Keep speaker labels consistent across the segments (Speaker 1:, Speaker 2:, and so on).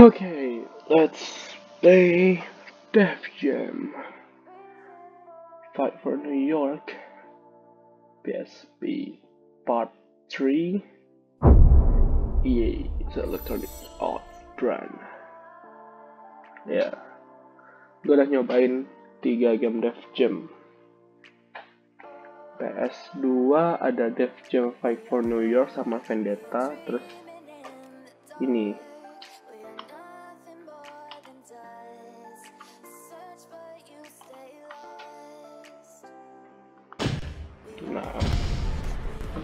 Speaker 1: Okay, let's play Def Jam. Fight for New York. PSP Part 3. EA is Electronic Arts Brand. Ya, gue udah nyobain 3 game Def Jam. PS2 ada Def Jam Fight for New York sama Vendetta, terus ini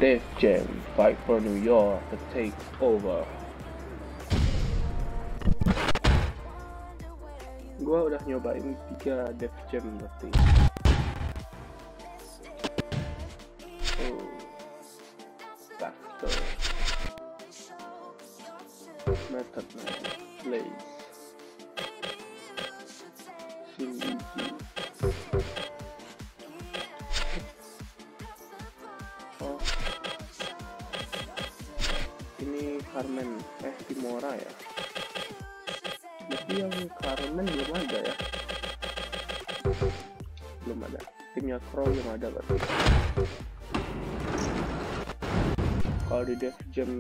Speaker 1: Def Jam Fight for New York the take over. Gua udah nyobain tiga Def Jam berarti. Oh, Baxter, Method Man, Blaze, Carmen, eh Timora ya? Jadi yang Carmen belum ada ya? Belum ada. Timnya Crow belum ada berarti. Kalau di Def Jam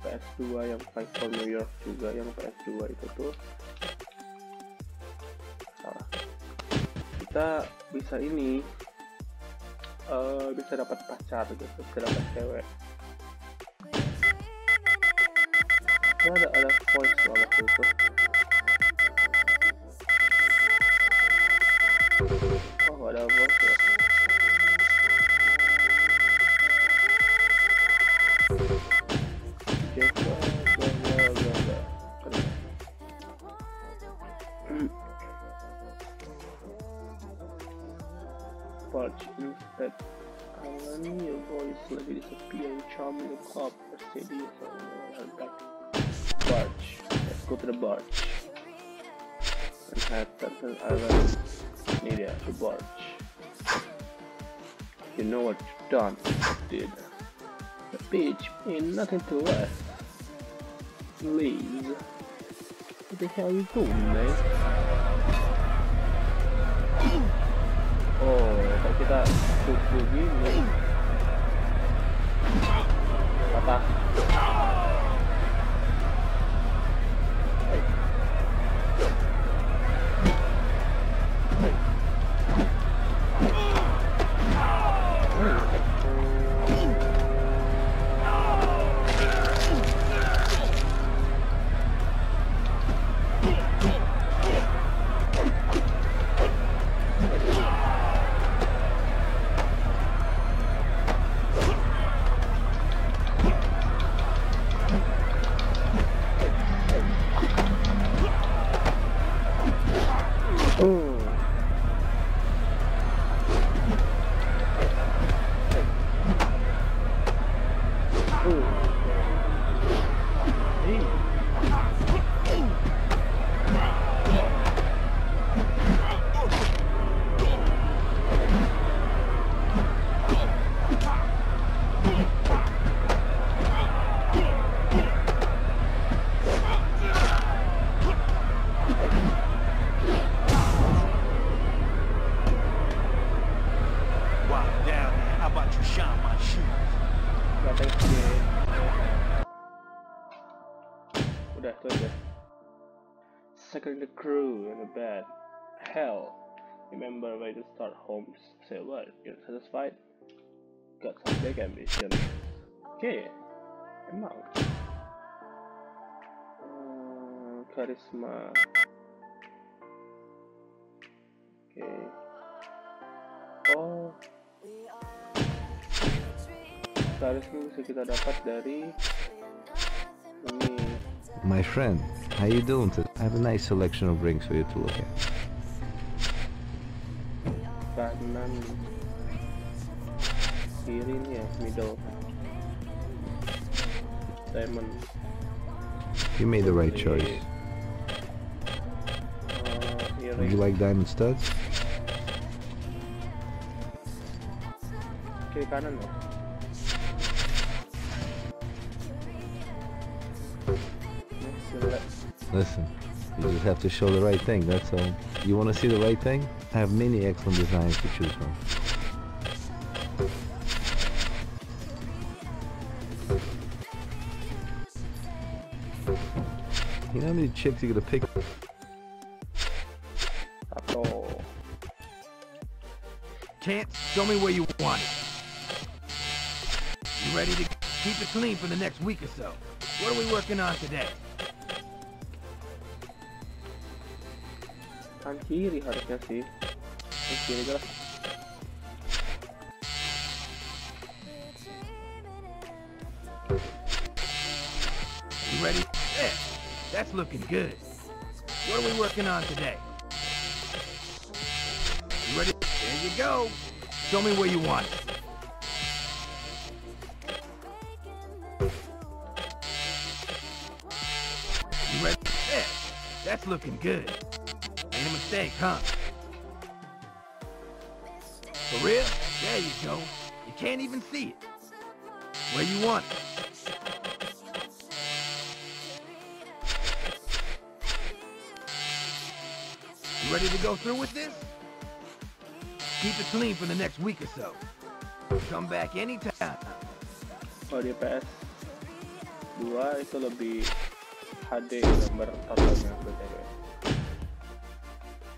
Speaker 1: PS2 yang Fight for New York juga yang PS2 itu tuh salah. Kita bisa ini eh, bisa dapat pacar gitu, bisa dapat cewek. Voice lah waktu itu. Oh, nggak ada voice ya. Oke, bla bla bla bla bla. Keren. Barge instead. Alan, your voice lagi disappear. Charm the club. Go to the. Manhattan and Alan. Ini dia, the barge. You know what you've done, did. The beach mean nothing to us. Please. What the hell you doing, man? Oh, kok kita kuku gini? Apa? Oh. Remember why to start homes. Say what? You're satisfied? Got some big ambition. Oke. Emang. Hmm, karisma. Oke. Oh. Karisma bisa kita dapat dari ini.
Speaker 2: My friend, how you doing today? I have a nice selection of rings for you to look at.
Speaker 1: Kanan kiri nih ya middle diamond
Speaker 2: You made the right choice.
Speaker 1: uh,
Speaker 2: Would you like diamond studs?
Speaker 1: kiri kanan Ini select
Speaker 2: Listen, you just have to show the right thing, that's all. You want to see the right thing? I have many excellent designs to choose from. You know how many chicks you gotta pick?
Speaker 1: Atau
Speaker 3: Can't show me where you want it. You ready to keep it clean for the next week or so? What are we working on today?
Speaker 1: kan kiri harusnya sih.
Speaker 3: You ready? Yeah, that's looking good. What are we working on today? You ready? There you go. Show me where you want it. You ready? Yeah, that's looking good. Ain't a mistake, huh? For real? There you go. You can't even see it. Where you want it. You ready to go through with this? Keep it clean for the next week or so. Come back anytime.
Speaker 1: PS 2 itu lebih HD gambar totalnya BTW.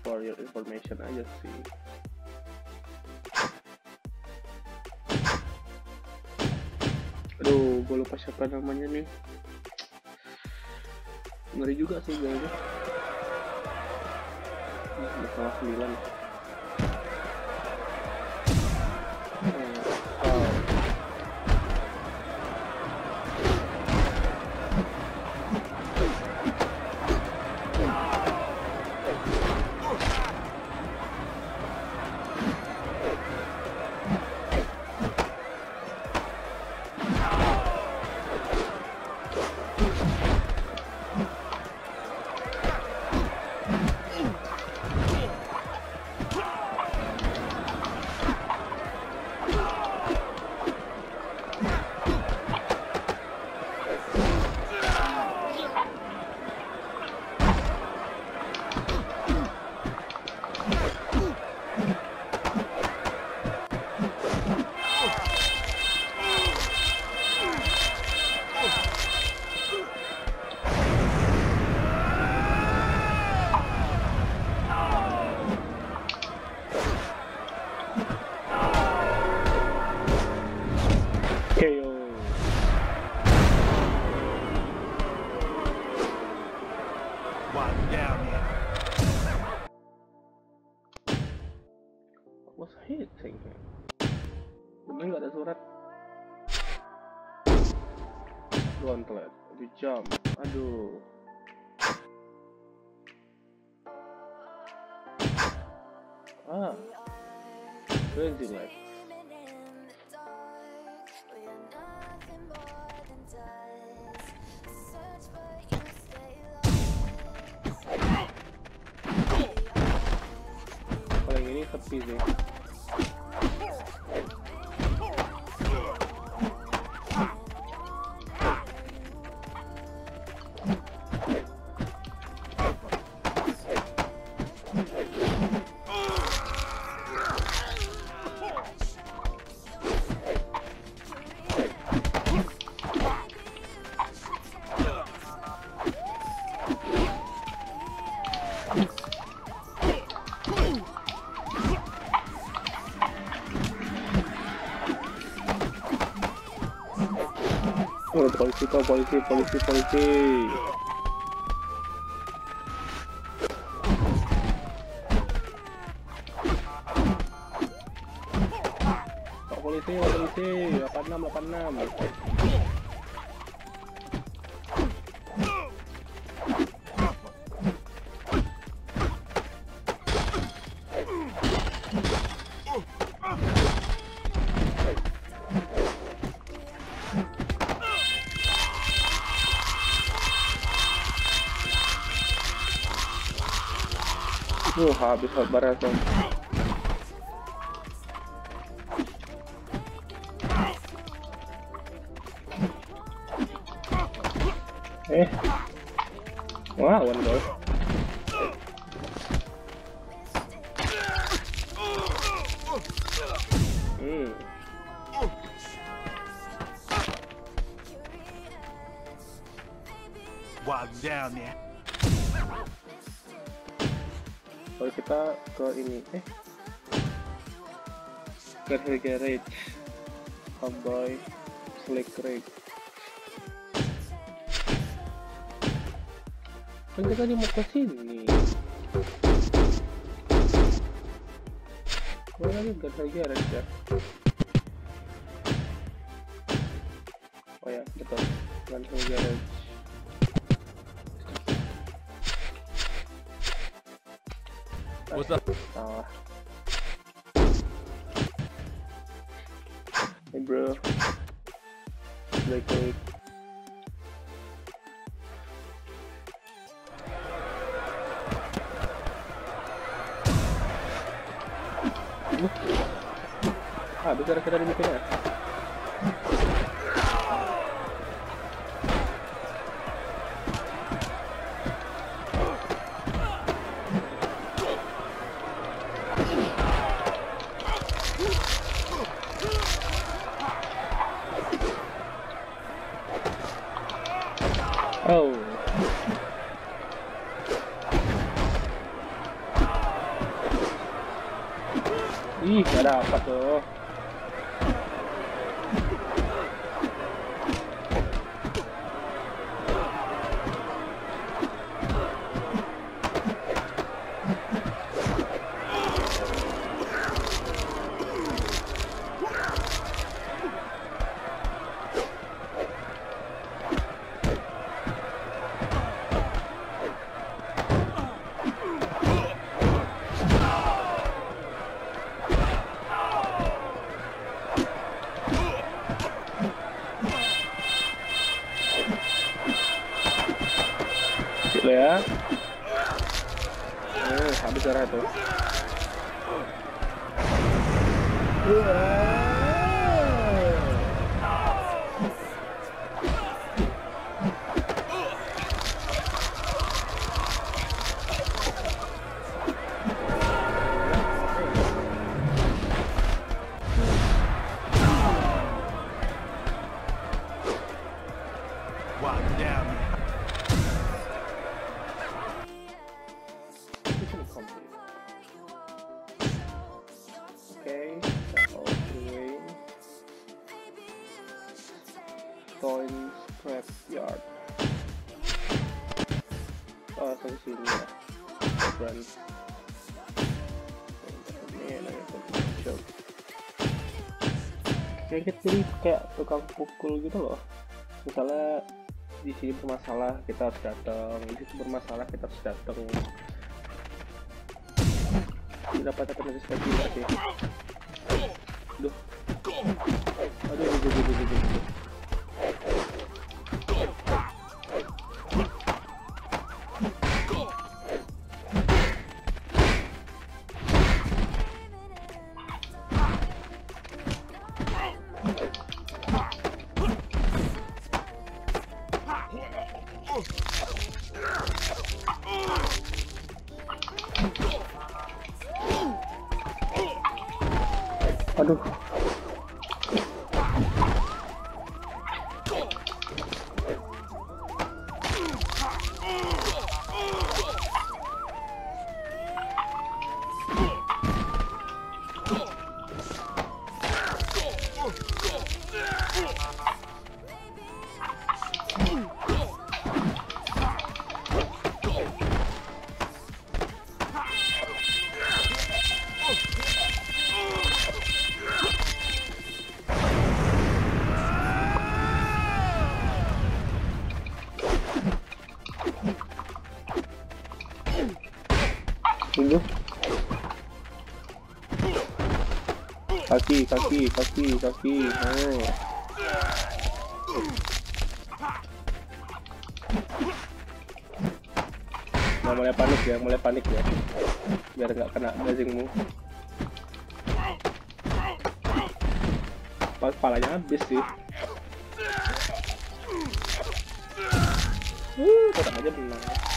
Speaker 1: For your information aja sih. aduh gue lupa siapa namanya nih. Ngeri juga sih gayanya masalah 9 jump, policía, policía, policía. Habis barang dong. Eh. Wow, one. Hill Garage Homeboy Slick Rick kan kita tadi mau ke sini. Ke mana lagi Hill Garage ya oh ya betul. Hill Garage Hey bro. Balik balik. Ah, bisa kita dari bikinnya. Kayak gitu, jadi kayak tukang pukul gitu loh. Misalnya di sini bermasalah kita harus datang, di situ bermasalah kita harus datang tidak patah kena distraksi nggak sih Duh Aduh, aduh, aduh, aduh, aduh, aduh. Aduh. Kaki, kaki, kaki, kaki. Oh. Nah, mulai panik ya, mulai panik ya. Biar nggak kena gazingmu. Pas palanya habis sih. Uh, tetap aja menang.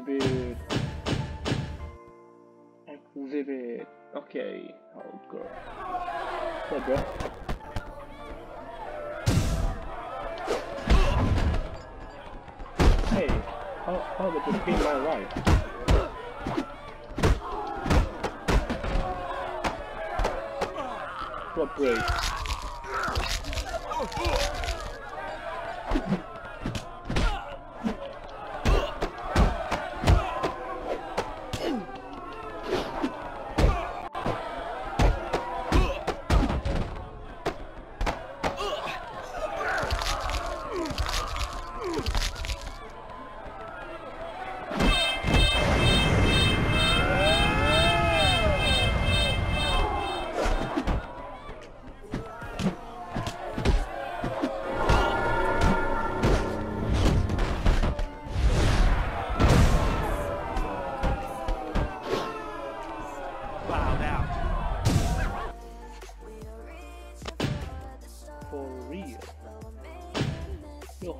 Speaker 1: Exhibit. Exhibit. Okay. Oh, girl. Yeah, bro. Hey, how, how did you be my wife? What break?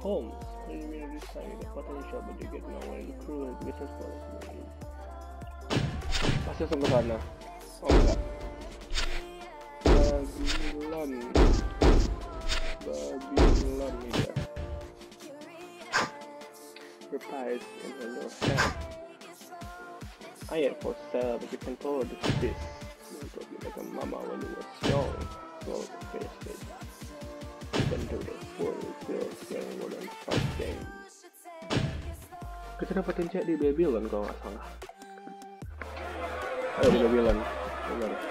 Speaker 1: Homes. You really decide the potential but you get nowhere. The crew and business policy. Langsung ke sana. Oh enggak. Babylon. Babylon ini dia. Reprise in her little hand. I am for sale, but you the fish. You like a mama when you were. Kita dapetin cek di Babylon kalau nggak salah. Oh di Babylon, benar.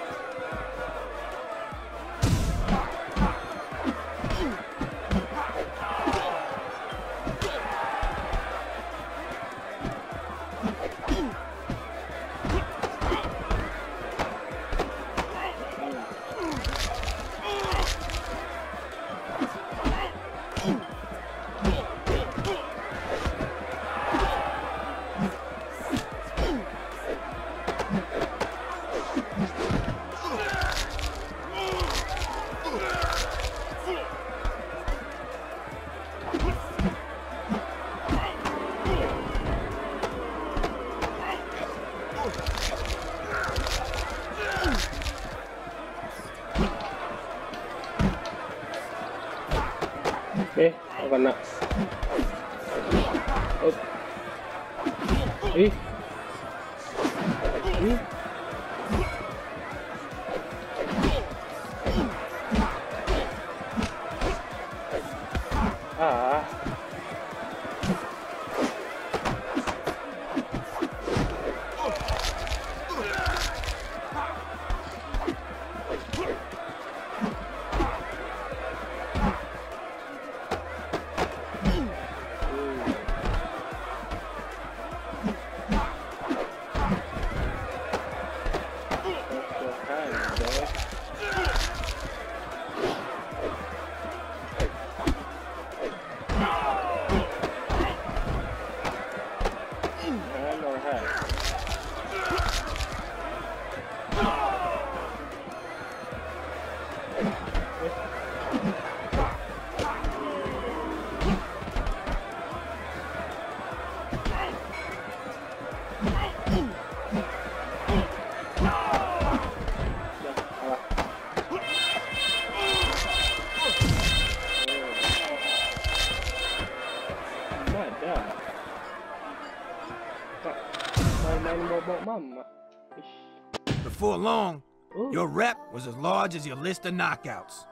Speaker 1: Your
Speaker 3: rep was as large as your list of knockouts.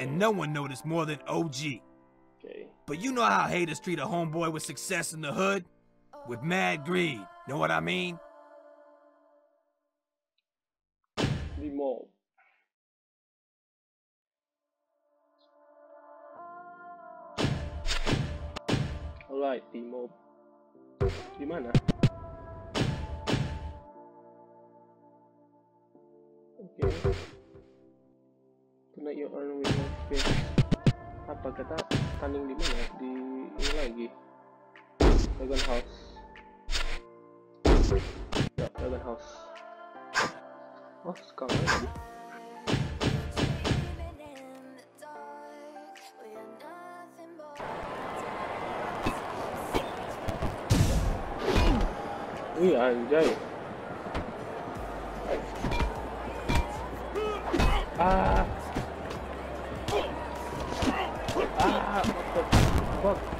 Speaker 3: And no one noticed more than OG.
Speaker 1: Okay.
Speaker 3: But you know how haters treat a homeboy with success in the hood? With mad greed. Know what I mean?
Speaker 1: Di mall. Alright, di mall. Di mana? Oke. Tonight you earn with space. Apa kita tanding di mana? Di ini lagi. Dragon House. Ya, Dragon House. Oh, sekarang lagi. Wih anjay. Ah. Ah, what the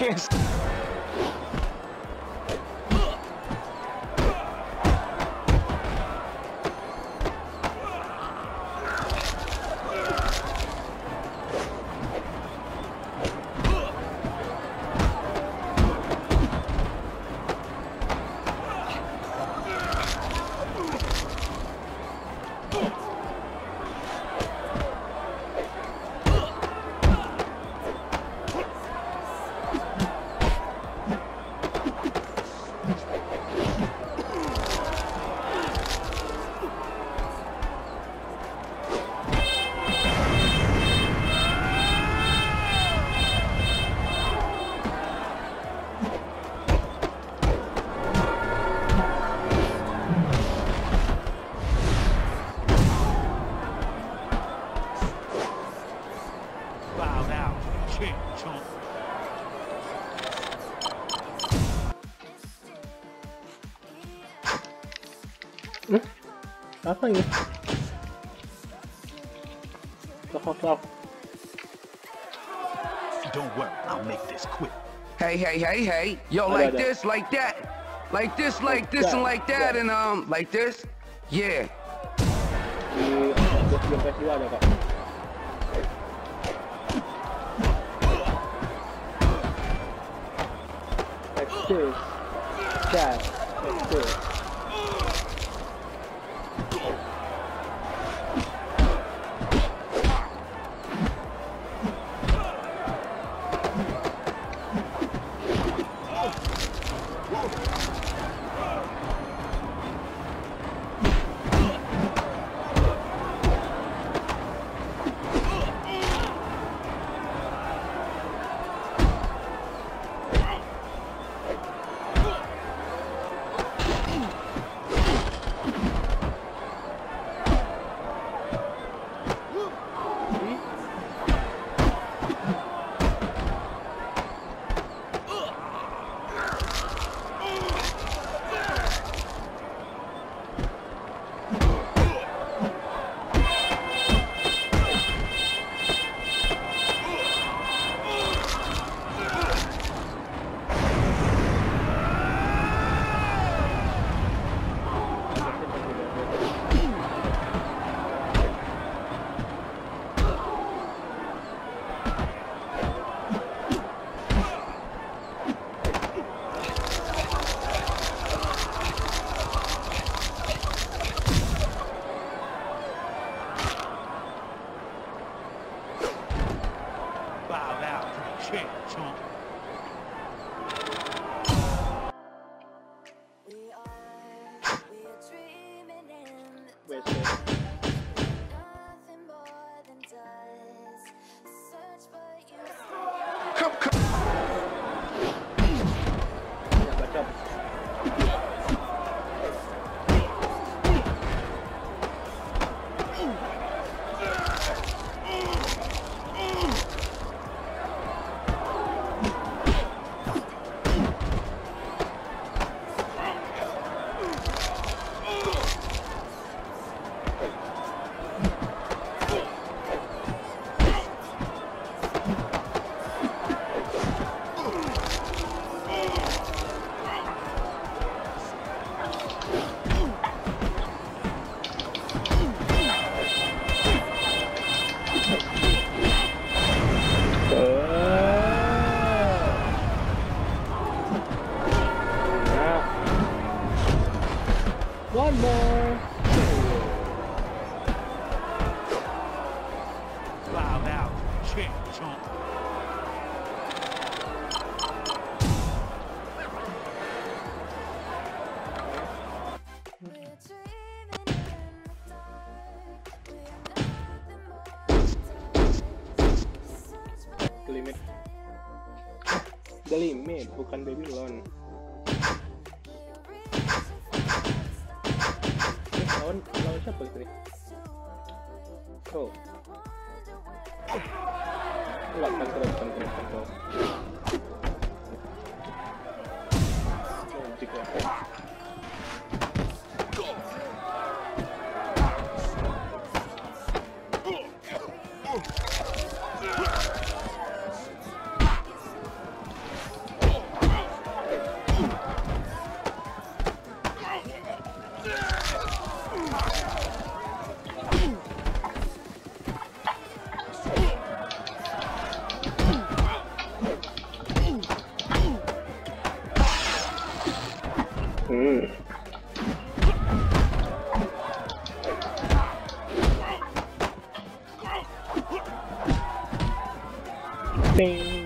Speaker 3: Don't
Speaker 1: Apa ini? Clock, clock.
Speaker 3: Don't worry, I'll make this quick.
Speaker 4: Hey, hey, hey, hey. Yo,
Speaker 1: Ada,
Speaker 4: like
Speaker 1: ada.
Speaker 4: this, like that. Like this, like this, and like that,
Speaker 1: that.
Speaker 4: and um, like this. Yeah.
Speaker 1: Di Best Game Festival ada kak. Like this. That. Like this.
Speaker 4: Come, come.
Speaker 1: ini bukan Babylon terus lawan lawan siapa gitu nih oh nggak kan terus kan terus Lihat.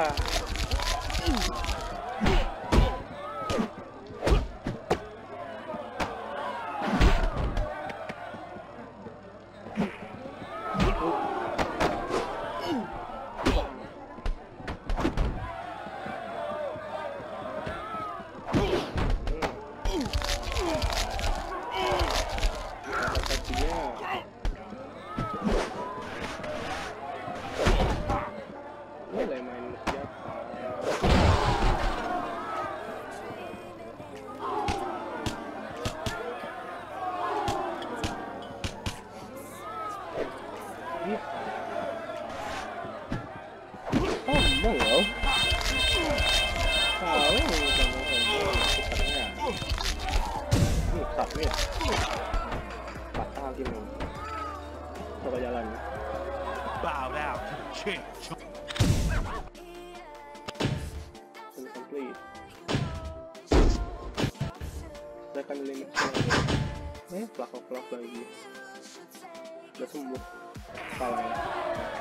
Speaker 1: Ah. mereka nilai maksimal eh pelakok pelakok lagi. Udah sembuh. Salah.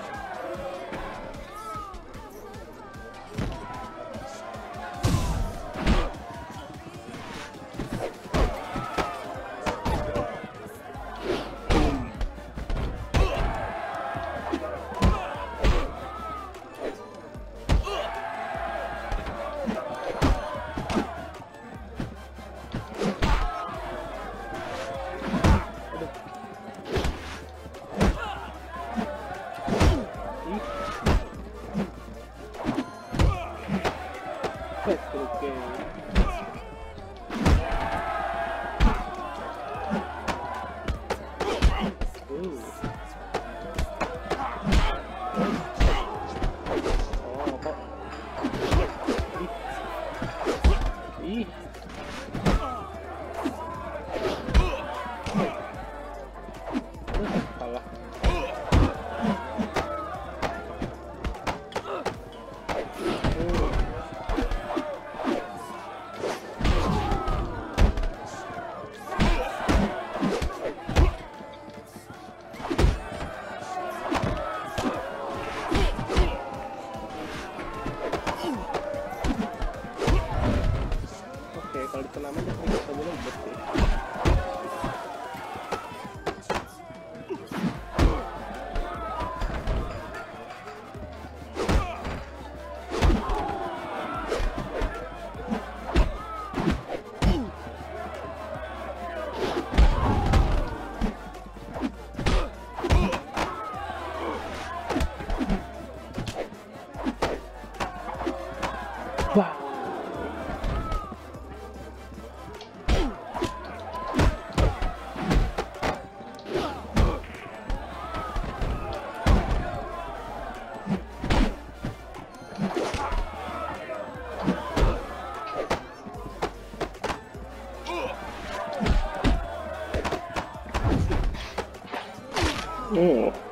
Speaker 1: Oh.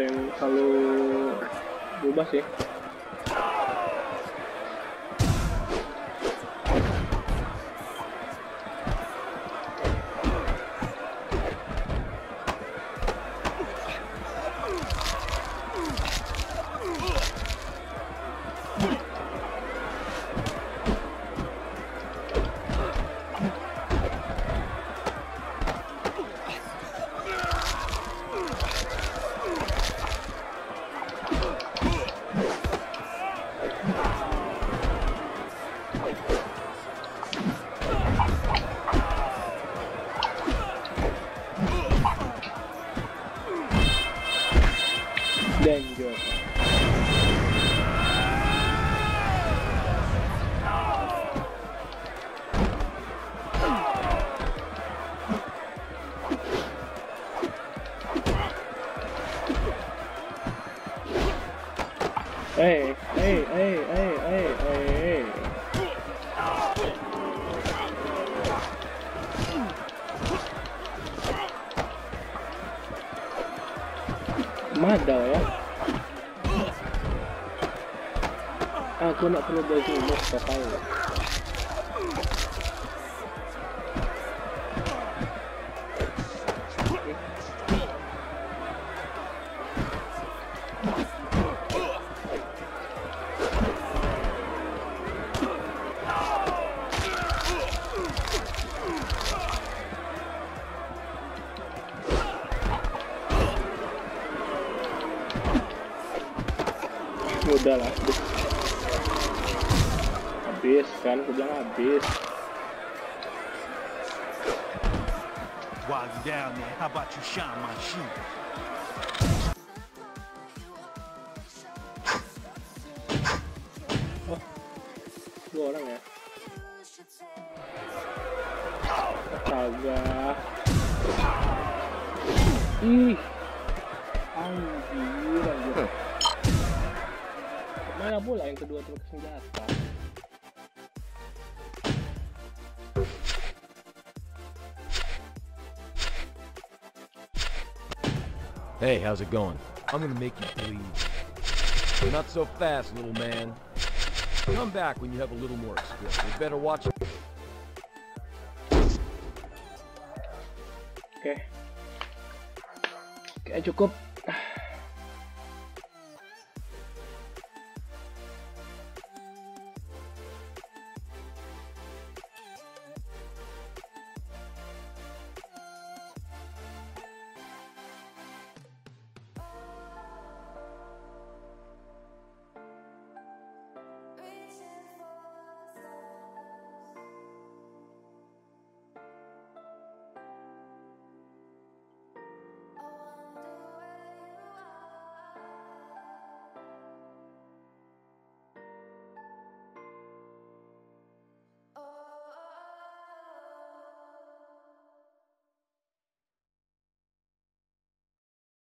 Speaker 1: Ada yang selalu berubah sih. aku nak perlu bagi umur saya tahu.
Speaker 5: Hey, how's it going? I'm gonna make you bleed. Not so fast, little man. Come back when you have a little more experience. You better watch
Speaker 1: Oke. Oke, cukup.